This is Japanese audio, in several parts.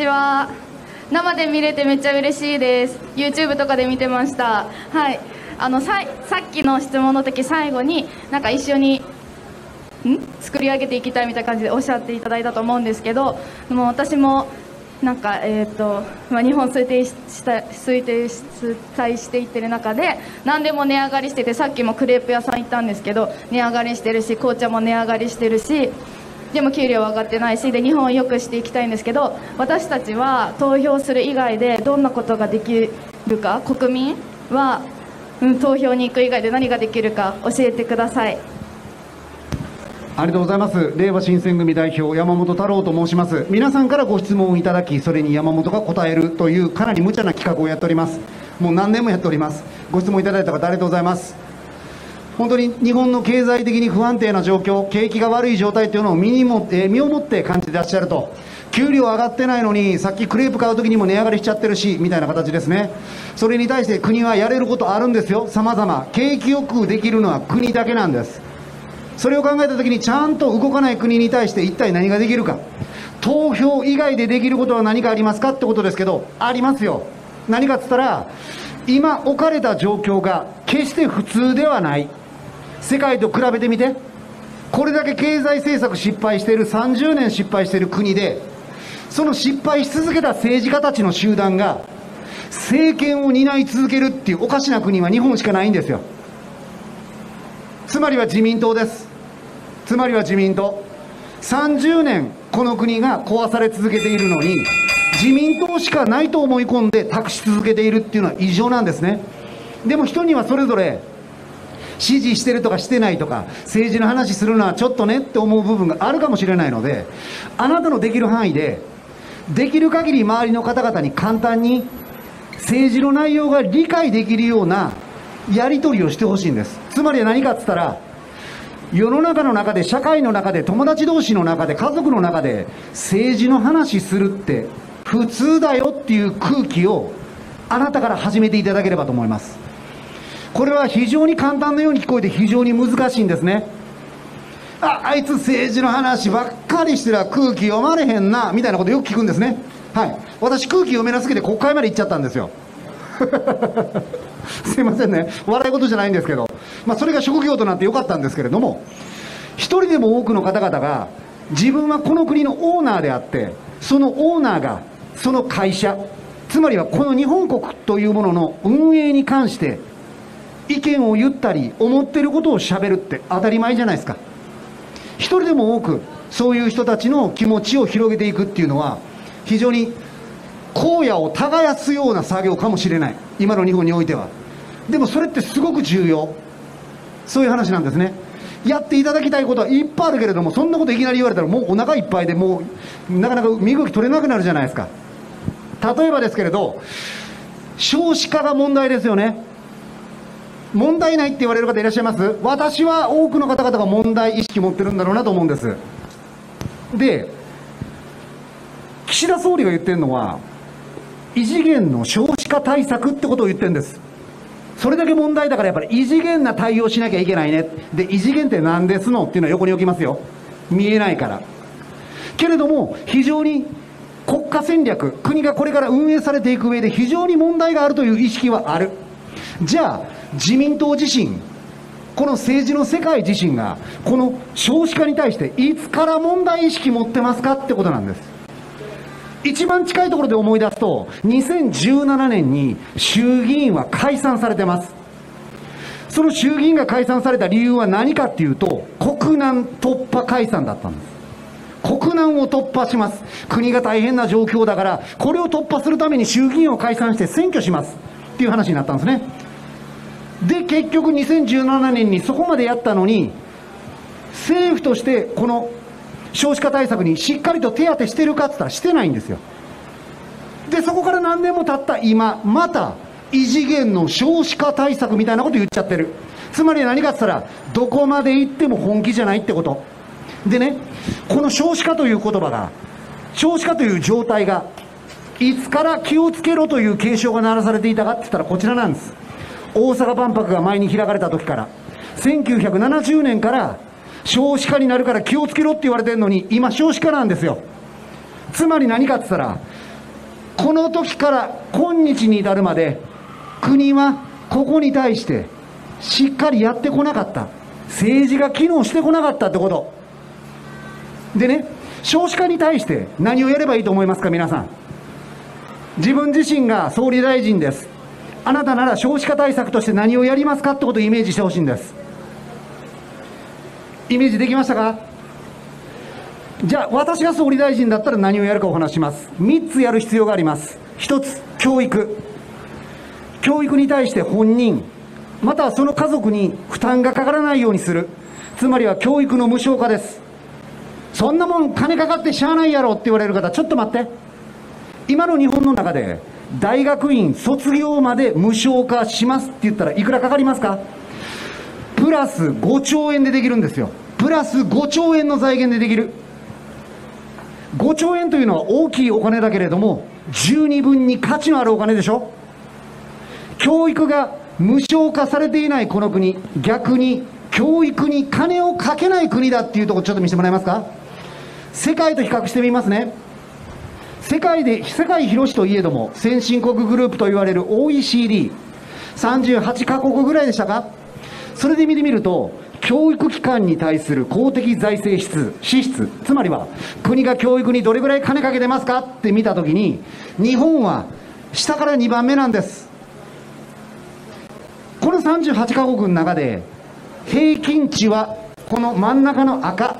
ちは。生で見れてめっちゃ嬉しいです。YouTube とかで見てました。はい。あのささっきの質問の時最後になんか一緒にん？作り上げていきたいみたいな感じでおっしゃっていただいたと思うんですけどもう私もなんかえーとまあ、日本推定した推定出退していってる中で何でも値上がりしててさっきもクレープ屋さん行ったんですけど値上がりしてるし紅茶も値上がりしてるしでも給料は上がってないしで日本を良くしていきたいんですけど私たちは投票する以外でどんなことができるか国民は、うん、投票に行く以外で何ができるか教えてください。ありがとうございます。令和新選組代表、山本太郎と申します。皆さんからご質問をいただき、それに山本が答えるというかなり無茶な企画をやっております。もう何年もやっております。ご質問いただいた方ありがとうございます？本当に日本の経済的に不安定な状況、景気が悪い状態というのを身にも、えー、身をもって感じていらっしゃると。給料上がってないのに、さっきクレープ買うときにも値上がりしちゃってるし、みたいな形ですね。それに対して国はやれることあるんですよ。様々。景気よくできるのは国だけなんです。それを考えたときにちゃんと動かない国に対して一体何ができるか投票以外でできることは何かありますかってことですけどありますよ何かっつったら今置かれた状況が決して普通ではない世界と比べてみて。これだけ経済政策失敗している30年失敗している国でその失敗し続けた政治家たちの集団が政権を担い続けるっていうおかしな国は日本しかないんですよ。つまりは自民党です。つまりは自民党。30年この国が壊され続けているのに自民党しかないと思い込んで託し続けているっていうのは異常なんですね。でも人にはそれぞれ支持してるとかしてないとか政治の話するのはちょっとねって思う部分があるかもしれないのであなたのできる範囲でできる限り周りの方々に簡単に政治の内容が理解できるようなやり取りをしてほしいんですつまりは何かっつったら世の中の中で、社会の中で、友達同士の中で、家族の中で、政治の話するって普通だよっていう空気をあなたから始めていただければと思います。これは非常に簡単なように聞こえて非常に難しいんですね。あ、あいつ政治の話ばっかりしてら空気読まれへんな、みたいなことよく聞くんですね。はい。私空気読めなすぎて国会まで行っちゃったんですよ。すいませんね。笑い事じゃないんですけど。まあ、それが職業となってよかったんですけれども、一人でも多くの方々が、自分はこの国のオーナーであって、そのオーナーが、その会社、つまりはこの日本国というものの運営に関して、意見を言ったり、思ってることをしゃべるって当たり前じゃないですか。一人でも多く、そういう人たちの気持ちを広げていくっていうのは、非常に荒野を耕すような作業かもしれない。今の日本においては。でもそれってすごく重要。そういう話なんですね。やっていただきたいことはいっぱいあるけれども、そんなこといきなり言われたら、もうお腹いっぱいでもう、なかなか身動き取れなくなるじゃないですか。例えばですけれど、少子化が問題ですよね。問題ないって言われる方いらっしゃいます？私は多くの方々が問題意識持ってるんだろうなと思うんです。で、岸田総理が言ってるのは、異次元の少子化対策ってことを言ってるんです。それだけ問題だからやっぱり異次元な対応しなきゃいけないね。で、異次元って何ですのっていうのは横に置きますよ。見えないから。けれども、非常に国家戦略、国がこれから運営されていく上で非常に問題があるという意識はある。じゃあ、自民党自身、この政治の世界自身が、この少子化に対していつから問題意識持ってますかってことなんです。一番近いところで思い出すと、2017年に衆議院は解散されてます。その衆議院が解散された理由は何かっていうと、国難突破解散だったんです。国難を突破します。国が大変な状況だから、これを突破するために衆議院を解散して選挙します。っていう話になったんですね。で、結局2017年にそこまでやったのに、政府としてこの少子化対策にしっかりと手当てしてるかって言ったらしてないんですよ。で、そこから何年も経った今、また異次元の少子化対策みたいなこと言っちゃってる。つまり何かって言ったら、どこまで行っても本気じゃないってこと。でね、この少子化という言葉が、少子化という状態が、いつから気をつけろという警鐘が鳴らされていたかって言ったらこちらなんです。大阪万博が前に開かれた時から、1970年から少子化になるから気をつけろって言われてるのに、今少子化なんですよ。つまり何かって言ったら、この時から今日に至るまで国はここに対してしっかりやってこなかった。政治が機能してこなかったってこと。でね少子化に対して何をやればいいと思いますか皆さん。自分自身が総理大臣です。あなたなら少子化対策として何をやりますかってことをイメージしてほしいんです。イメージできましたか？じゃあ私が総理大臣だったら何をやるかお話します。3つやる必要があります。1つ教育。教育に対して本人またはその家族に負担がかからないようにする。つまりは教育の無償化です。そんなもん金かかってしゃあないやろって言われる方ちょっと待って。今の日本の中で大学院卒業まで無償化しますって言ったらいくらかかりますか？プラス5兆円でできるんですよ。プラス5兆円の財源でできる。5兆円というのは大きいお金だけれども十二分に価値のあるお金でしょ？教育が無償化されていないこの国逆に教育に金をかけない国だっていうとこちょっと見せてもらえますか？世界と比較してみますね。世界で世界広しといえども先進国グループと言われる OECD38 カ国ぐらいでしたか？それで見てみると教育機関に対する公的財政支出つまりは国が教育にどれぐらい金かけてますか？って見たときに日本は下から2番目なんです。この38カ国の中で平均値はこの真ん中の赤。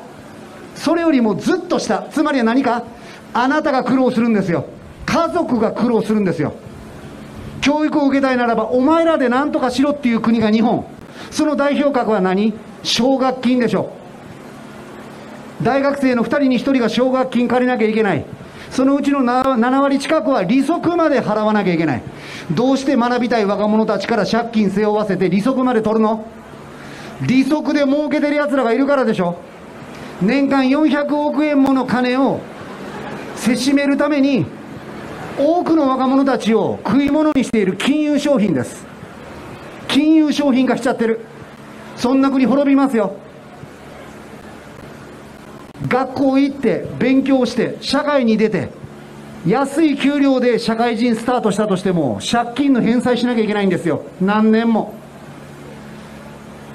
それよりもずっと下。つまりは何か？あなたが苦労するんですよ。家族が苦労するんですよ。教育を受けたいならばお前らで何とかしろっていう国が日本。その代表格は何？奨学金でしょ。大学生の2人に1人が奨学金借りなきゃいけない。そのうちの7割近くは利息まで払わなきゃいけない。どうして学びたい若者たちから借金背負わせて利息まで取るの？利息で儲けてる奴らがいるからでしょ。年間400億円もの金をせしめるために多くの若者たちを食い物にしている金融商品です。金融商品化しちゃってる。そんな国滅びますよ。学校行って勉強して社会に出て安い給料で社会人スタートしたとしても借金の返済しなきゃいけないんですよ。何年も。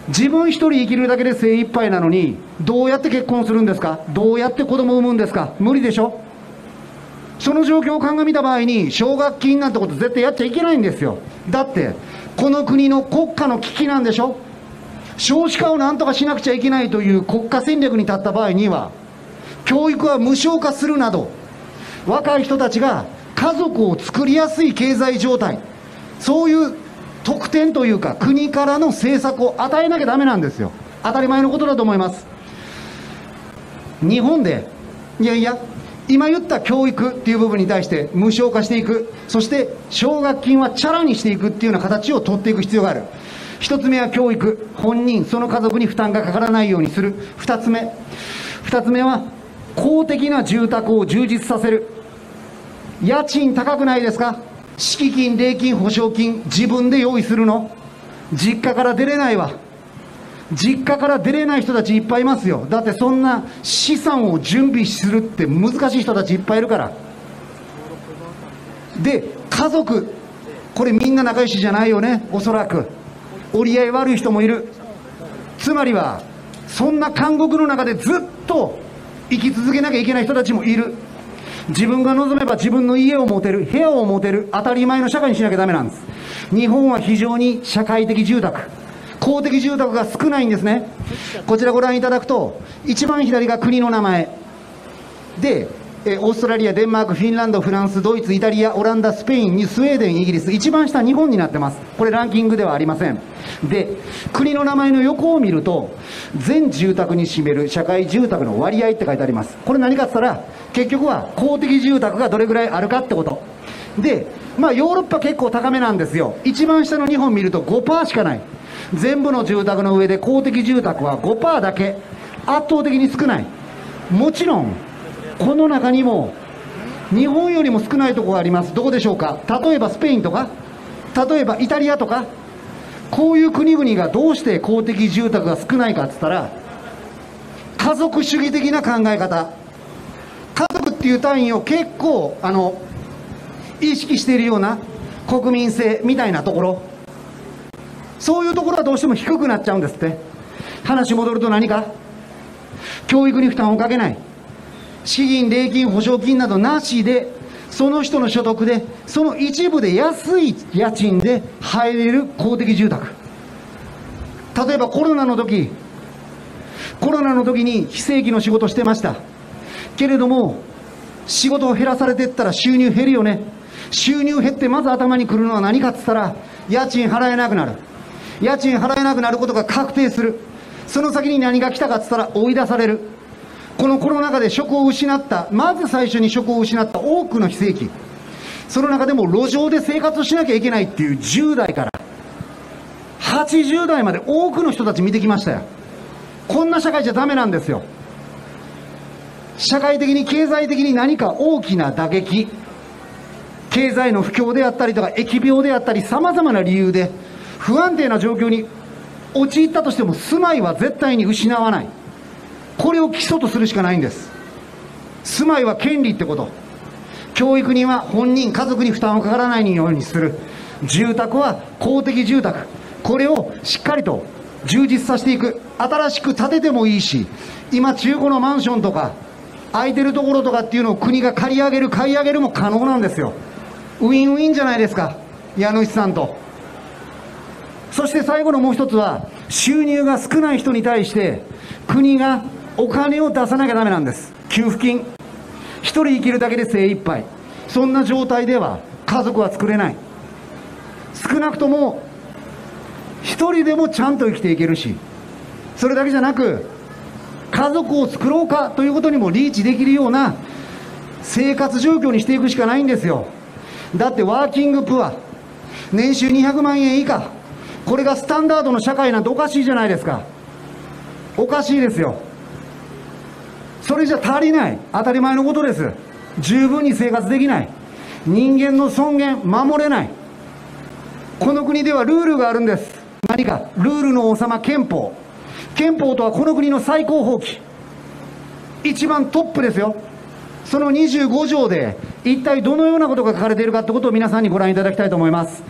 自分一人生きるだけで精一杯なのにどうやって結婚するんですか？どうやって子供を産むんですか？無理でしょ？その状況を鑑みた場合に奨学金なんてこと絶対やっちゃいけないんですよ。だってこの国の国家の危機なんでしょ。少子化をなんとかしなくちゃいけないという国家戦略に立った場合には教育は無償化するなど若い人たちが家族を作りやすい経済状態そういう特典というか国からの政策を与えなきゃダメなんですよ。当たり前のことだと思います。日本でいやいや今言った教育っていう部分に対して無償化していく。そして奨学金はチャラにしていくっていうような形を取っていく必要がある。一つ目は教育。本人その家族に負担がかからないようにする。二つ目。二つ目は公的な住宅を充実させる。家賃高くないですか？敷金礼金保証金自分で用意するの。実家から出れないわ。実家から出れない人たちいっぱいいますよ。だってそんな資産を準備するって難しい人たちいっぱいいるから。で家族。これみんな仲良しじゃないよね。おそらく。折り合い悪い人もいる。つまりはそんな監獄の中でずっと生き続けなきゃいけない人たちもいる。自分が望めば自分の家を持てる。部屋を持てる。当たり前の社会にしなきゃダメなんです。日本は非常に社会的住宅。公的住宅が少ないんですねこちらご覧いただくと一番左が国の名前でえオーストラリア、デンマーク、フィンランド、フランス、ドイツ、イタリア、オランダ、スペイン、スウェーデン、イギリス、一番下、日本になってます。これランキングではありません。で、国の名前の横を見ると、全住宅に占める社会住宅の割合って書いてあります。これ何かって言ったら、結局は公的住宅がどれぐらいあるかってこと。で、まあヨーロッパ結構高めなんですよ。一番下の日本見ると5%しかない。全部の住宅の上で公的住宅は5%だけ。圧倒的に少ない。もちろん、この中にも日本よりも少ないところがあります。どこでしょうか？例えばスペインとか？例えばイタリアとか？こういう国々がどうして公的住宅が少ないかっつったら家族主義的な考え方。家族っていう単位を結構あの意識しているような国民性みたいなところ。そういうところはどうしても低くなっちゃうんですって。話戻ると何か？教育に負担をかけない。資金礼金保証金などなしでその人の所得でその一部で安い家賃で入れる公的住宅。例えばコロナの時コロナの時に非正規の仕事してました。けれども仕事を減らされていったら収入減るよね。収入減ってまず頭に来るのは何かっつったら家賃払えなくなる。家賃払えなくなることが確定する。その先に何が来たかっつったら追い出される。このコロナ禍で職を失った。まず最初に職を失った多くの非正規。その中でも路上で生活しなきゃいけないっていう10代から。80代まで多くの人たち見てきましたよ。こんな社会じゃダメなんですよ。社会的に経済的に何か大きな打撃。経済の不況であったりとか疫病であったりさまざまな理由で不安定な状況に陥ったとしても住まいは絶対に失わない。これを基礎とするしかないんです。住まいは権利ってこと。教育には本人家族に負担をかからないようにする。住宅は公的住宅。これをしっかりと充実させていく。新しく建ててもいいし今中古のマンションとか空いてるところとかっていうのを国が借り上げる買い上げるも可能なんですよ。ウィンウィンじゃないですか。家主さんと。そして最後のもう一つは収入が少ない人に対して国がお金を出さなきゃダメなんです。給付金。一人生きるだけで精一杯。そんな状態では家族は作れない。少なくとも一人でもちゃんと生きていけるしそれだけじゃなく家族を作ろうかということにもリーチできるような生活状況にしていくしかないんですよ。だってワーキングプア年収200万円以下。これがスタンダードの社会なんておかしいじゃないですか。おかしいですよ。それじゃ足りない。当たり前のことです。十分に生活できない。人間の尊厳守れない。この国ではルールがあるんです。何か？ルールの王様憲法。憲法とはこの国の最高法規。一番トップですよ。その25条で一体どのようなことが書かれているかってことを皆さんにご覧いただきたいと思います。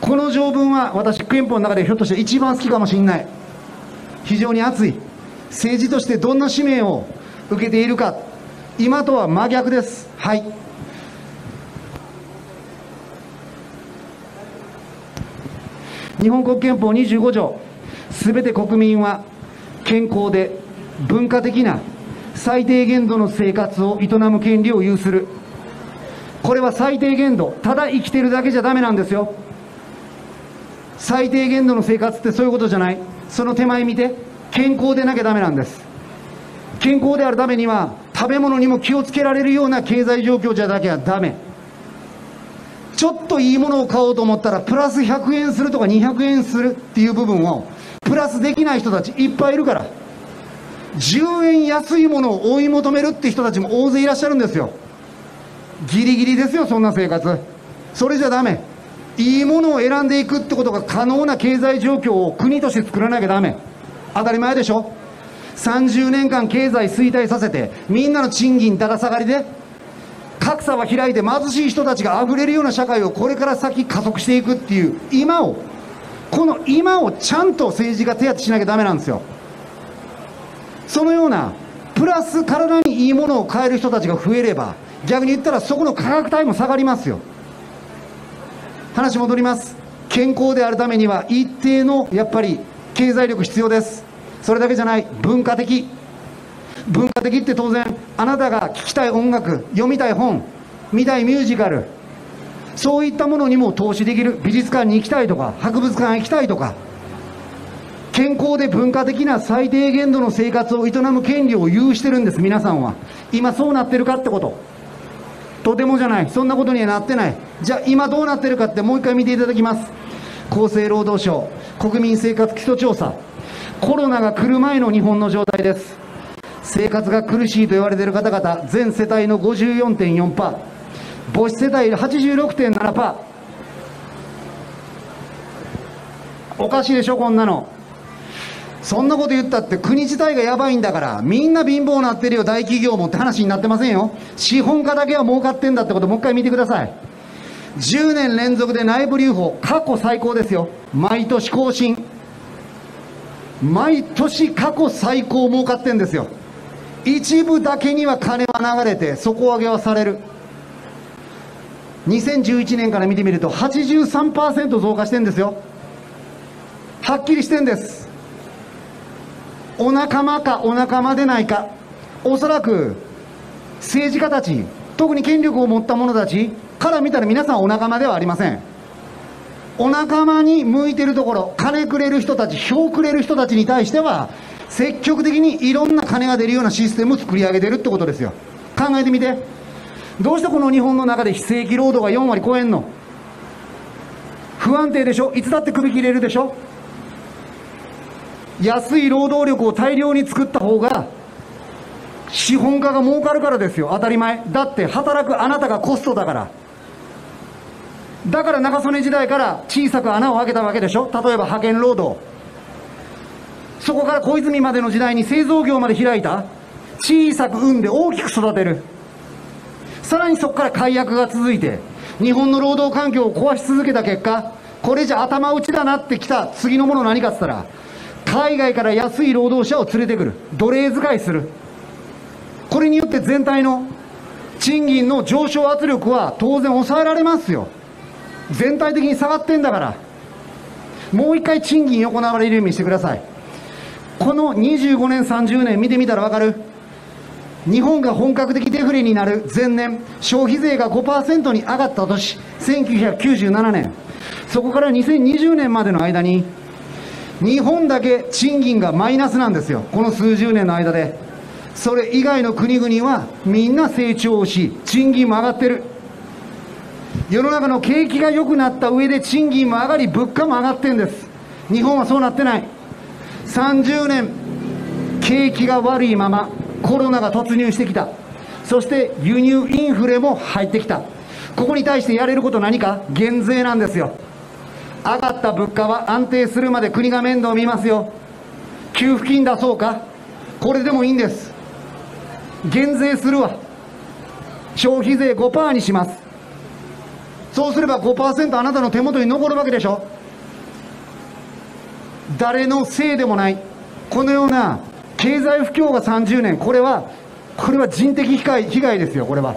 この条文は私憲法の中でひょっとして一番好きかもしれない。非常に熱い。政治としてどんな使命を受けているか。今とは真逆です。はい。日本国憲法25条。すべて国民は健康で文化的な最低限度の生活を営む権利を有する。これは最低限度ただ生きてるだけじゃダメなんですよ。最低限度の生活ってそういうことじゃない？その手前見て健康でなきゃダメなんです。健康であるためには食べ物にも気をつけられるような経済状況じゃなきゃダメ。ちょっといいものを買おうと思ったらプラス100円するとか200円するっていう部分をプラスできない人たちいっぱいいるから。10円安いものを追い求めるって人たちも大勢いらっしゃるんですよ。ギリギリですよそんな生活。それじゃダメ。いいものを選んでいくってことが可能な経済状況を国として作らなきゃダメ。当たり前でしょ。30年間経済衰退させてみんなの賃金だだ下がりで格差は開いて貧しい人たちがあふれるような社会をこれから先加速していくっていう今をこの今をちゃんと政治が手当てしなきゃダメなんですよ。そのようなプラス体にいいものを買える人たちが増えれば逆に言ったらそこの価格帯も下がりますよ。話戻ります。健康であるためには一定のやっぱり経済力必要です。それだけじゃない。文化的。文化的って当然あなたが聴きたい音楽読みたい本見たいミュージカルそういったものにも投資できる。美術館に行きたいとか博物館行きたいとか。健康で文化的な最低限度の生活を営む権利を有してるんです。皆さんは。今そうなってるかってこと。とてもじゃない。そんなことにはなってない。じゃあ今どうなってるかってもう一回見ていただきます。厚生労働省国民生活基礎調査。コロナが来る前の日本の状態です。生活が苦しいと言われている方々全世帯の54.4%母子世帯86.7%おかしいでしょこんなの。そんなこと言ったって国自体がやばいんだからみんな貧乏になってるよ大企業もって話になってませんよ。資本家だけは儲かってんだってこともう一回見てください。10年連続で内部留保過去最高ですよ。毎年更新。毎年過去最高儲かってんですよ。一部だけには金は流れて底上げはされる。2011年から見てみると83%増加してんですよ。はっきりしてんです。お仲間かお仲間でないか。おそらく政治家たち特に権力を持った者たちから見たら皆さんお仲間ではありません。お仲間に向いてるところ金くれる人たち票くれる人たちに対しては積極的にいろんな金が出るようなシステムを作り上げてるってことですよ。考えてみて。どうしてこの日本の中で非正規労働が4割超えんの？不安定でしょ？いつだって首切れるでしょ？安い労働力を大量に作った方が資本家が儲かるからですよ。当たり前。だって働くあなたがコストだから。だから中曽根時代から小さく穴を開けたわけでしょ。例えば派遣労働。そこから小泉までの時代に製造業まで開いた。小さく産んで大きく育てる。さらにそこから解約が続いて日本の労働環境を壊し続けた結果これじゃ頭打ちだなってきた次のもの何かっつったら海外から安い労働者を連れてくる。奴隷使いする。これによって全体の賃金の上昇圧力は当然抑えられますよ。全体的に下がってんだから。もう一回賃金行われるようにしてください。この25年30年見てみたら分かる？日本が本格的デフレになる前年消費税が5%に上がった年1997年。そこから2020年までの間に日本だけ賃金がマイナスなんですよ。この数十年の間で。それ以外の国々はみんな成長し賃金も上がってる。世の中の景気が良くなった上で賃金も上がり物価も上がってるんです。日本はそうなってない。30年景気が悪いままコロナが突入してきた。そして輸入インフレも入ってきた。ここに対してやれること何か？減税なんですよ。上がった物価は安定するまで国が面倒を見ますよ。給付金出そうか？これでもいいんです。減税するわ。消費税5%にします。そうすれば5%あなたの手元に残るわけでしょ。誰のせいでもない。このような経済不況が30年これはこれは人的被害被害ですよこれは。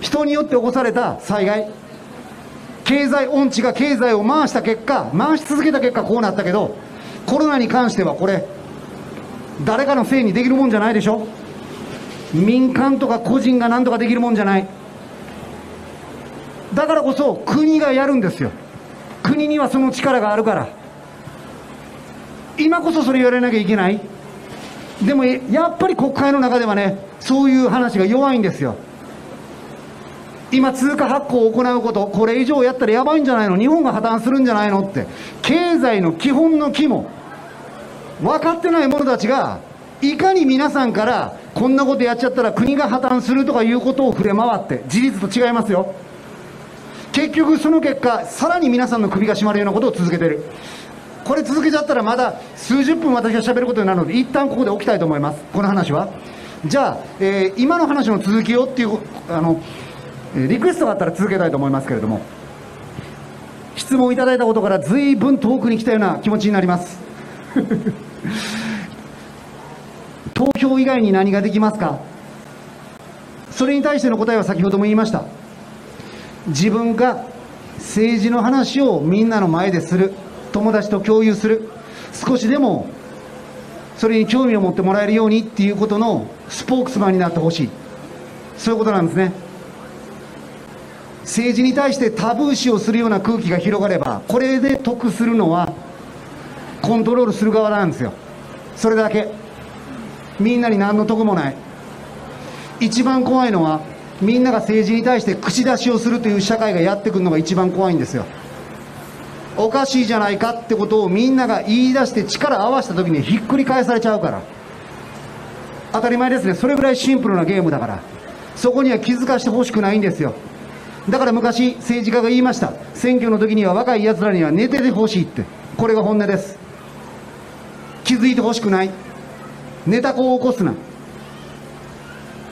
人によって起こされた災害。経済音痴が経済を回した結果回し続けた結果こうなったけどコロナに関してはこれ誰かのせいにできるもんじゃないでしょ？民間とか個人が何とかできるもんじゃない。だからこそ国がやるんですよ。国にはその力があるから。今こそそれ言われなきゃいけない。でもやっぱり国会の中ではねそういう話が弱いんですよ。今通貨発行を行うことこれ以上やったらやばいんじゃないの？日本が破綻するんじゃないの？って。経済の基本の肝。分かってない者たちがいかに皆さんからこんなことやっちゃったら国が破綻するとかいうことを触れ回って事実と違いますよ。結局その結果さらに皆さんの首が絞まるようなことを続けてる。これ続けちゃったらまだ数十分私が喋ることになるので一旦ここで置きたいと思います。この話は。じゃあ、えー、今の話の続きをっていうあのリクエストがあったら続けたいと思いますけれども質問いただいたことから随分遠くに来たような気持ちになります。投票以外に何ができますか？それに対しての答えは先ほども言いました。自分が政治の話をみんなの前でする友達と共有する少しでもそれに興味を持ってもらえるようにっていうことのスポークスマンになってほしい。そういうことなんですね。政治に対してタブー視をするような空気が広がればこれで得するのはコントロールする側なんですよ。それだけ。みんなに何の得もない。一番怖いのはみんなが政治に対して口出しをするという社会がやってくるのが一番怖いんですよ。おかしいじゃないかってことをみんなが言い出して力合わせた時にひっくり返されちゃうから。当たり前ですね。それぐらいシンプルなゲームだから。そこには気づかしてほしくないんですよ。だから昔政治家が言いました。選挙の時には若い奴らには寝ててほしいって。これが本音です。気づいてほしくない。ネタ子を起こすな。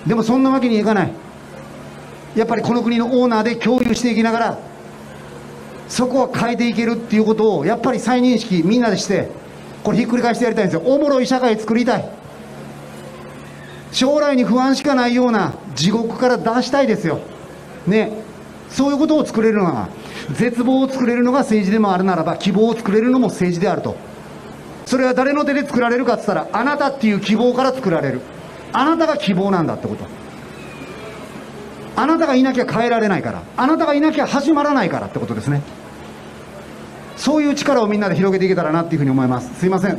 でもそんなわけにいかない。やっぱりこの国のオーナーで共有していきながらそこは変えていけるっていうことをやっぱり再認識みんなでしてこれひっくり返してやりたいんですよ。おもろい社会作りたい。将来に不安しかないような地獄から出したいですよ。ね。そういうことを作れるのが絶望を作れるのが政治でもあるならば希望を作れるのも政治であると。それは誰の手で作られるかって言ったらあなたっていう希望から作られる。あなたが希望なんだってこと。あなたがいなきゃ変えられないから。あなたがいなきゃ始まらないからってことですね。そういう力をみんなで広げていけたらなっていうふうに思います。すいません。